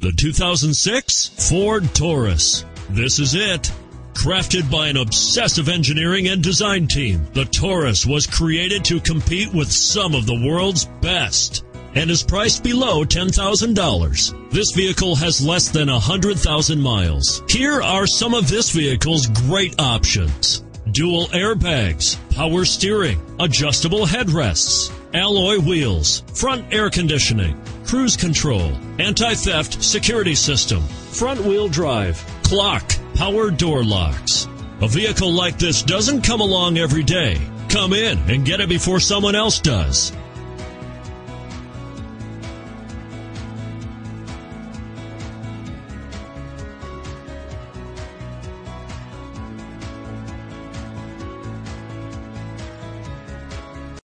The 2006 Ford Taurus. This is it. Crafted by an obsessive engineering and design team, the Taurus was created to compete with some of the world's best and is priced below $10,000. This vehicle has less than 100,000 miles. Here are some of this vehicle's great options. Dual airbags, power steering, adjustable headrests, alloy wheels, front air conditioning, cruise control, anti-theft security system, front wheel drive, clock, power door locks. A vehicle like this doesn't come along every day. Come in and get it before someone else does.